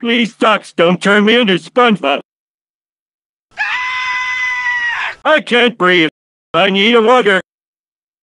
Please, ducks, don't turn me into SpongeBob. I can't breathe. I need a water.